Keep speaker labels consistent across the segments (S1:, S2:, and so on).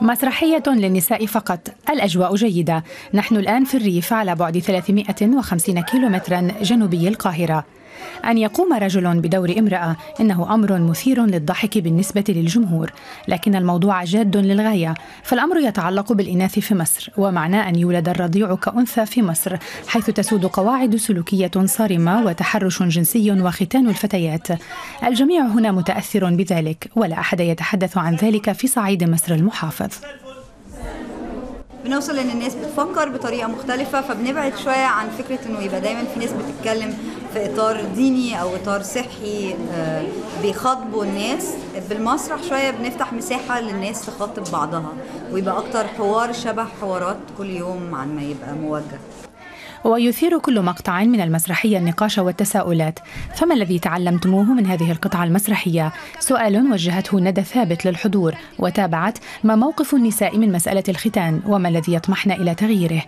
S1: مسرحية للنساء فقط. الأجواء جيدة. نحن الآن في الريف على بعد 350 كيلومترا جنوبي القاهرة. أن يقوم رجل بدور امرأة. إنه أمر مثير للضحك بالنسبة للجمهور. لكن الموضوع جاد للغاية. فالأمر يتعلق بالإناث في مصر. ومعناه أن يولد الرضيع كأنثى في مصر. حيث تسود قواعد سلوكية صارمة وتحرش جنسي وختان الفتيات. الجميع هنا متأثر بذلك. ولا أحد يتحدث عن ذلك في صعيد مصر المحافظ.
S2: بنوصل ان الناس بتفكر بطريقة مختلفة فبنبعد شوية عن فكرة إنه يبقى دايما في ناس بتتكلم في إطار ديني أو إطار صحي آه، بيخاطبوا الناس. بالمسرح شوية بنفتح مساحة للناس تخاطب بعضها ويبقى أكتر حوار شبه حوارات كل يوم عن ما يبقى موجه.
S1: ويثير كل مقطع من المسرحية النقاش والتساؤلات. فما الذي تعلمتموه من هذه القطعة المسرحية؟ سؤال وجهته ندى ثابت للحضور وتابعت ما موقف النساء من مسألة الختان؟ وما الذي يطمحن إلى تغييره؟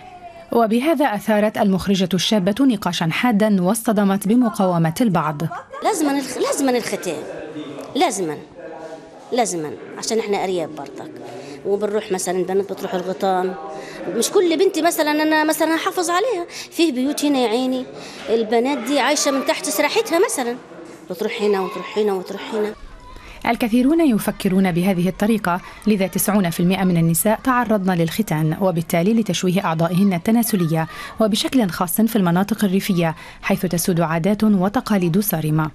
S1: وبهذا أثارت المخرجة الشابة نقاشا حادا واصطدمت بمقاومة البعض.
S3: لازما لازما الختان. لازما. لازما. عشان إحنا ارياب برضك. وبنروح مثلا بنات بتروح الغيطان. مش كل بنت مثلا أنا مثلا أحافظ عليها. فيه بيوت هنا يا عيني. البنات دي عايشة من تحت سراحتها مثلا. بتروح هنا وتروح هنا وتروح هنا.
S1: الكثيرون يفكرون بهذه الطريقة لذا 90% من النساء تعرضن للختان وبالتالي لتشويه أعضائهن التناسلية وبشكل خاص في المناطق الريفية حيث تسود عادات وتقاليد صارمة.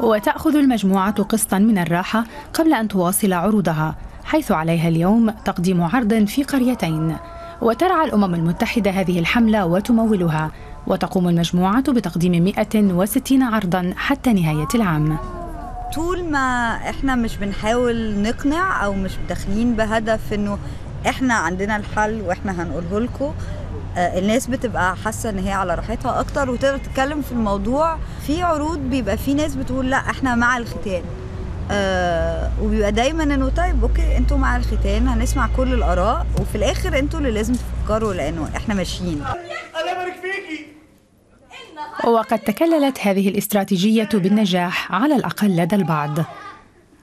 S1: وتأخذ المجموعة قسطا من الراحة قبل أن تواصل عروضها حيث عليها اليوم تقديم عرض في قريتين. وترعى الأمم المتحدة هذه الحملة وتمولها. وتقوم المجموعة بتقديم 160 عرضا حتى نهاية العام.
S2: طول ما إحنا مش بنحاول نقنع أو مش داخلين بهدف إنه إحنا عندنا الحل وإحنا هنقوله لكم الناس بتبقى حاسة إن هي على راحتها أكتر وتقدر تتكلم في الموضوع. في عروض بيبقى في ناس بتقول لأ إحنا مع الختان. آه وبيبقى دايما إنه طيب أوكي أنتوا مع الختان هنسمع كل الآراء. وفي الآخر أنتوا اللي لازم تفكروا لأنه إحنا ماشيين. الله يبارك فيكي
S1: وقد تكللت هذه الاستراتيجية بالنجاح على الأقل لدى البعض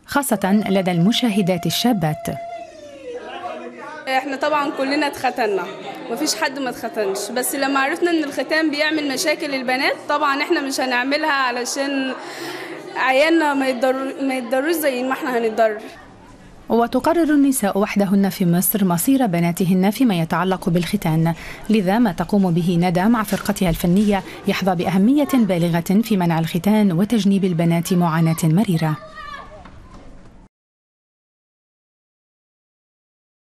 S1: خاصة لدى المشاهدات الشابات.
S4: إحنا طبعا كلنا اتختنا مفيش حد ما اتختنش. بس لما عرفنا إن الختان بيعمل مشاكل للبنات طبعا إحنا مش هنعملها علشان عيالنا ما يتضر ما يتضروش زي ما إحنا هنتضرر.
S1: وتقرر النساء وحدهن في مصر مصير بناتهن فيما يتعلق بالختان. لذا ما تقوم به ندى مع فرقتها الفنية يحظى بأهمية بالغة في منع الختان وتجنيب البنات معاناة مريرة.